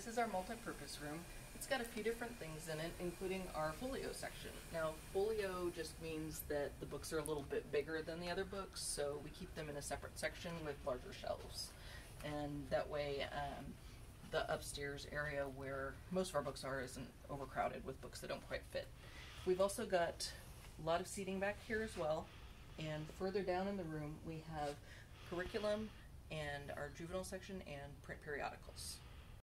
this is our multi-purpose room. It's got a few different things in it, including our folio section. Now, folio just means that the books are a little bit bigger than the other books, so we keep them in a separate section with larger shelves. And that way, um, the upstairs area where most of our books are isn't overcrowded with books that don't quite fit. We've also got a lot of seating back here as well. And further down in the room, we have curriculum and our juvenile section and print periodicals.